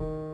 you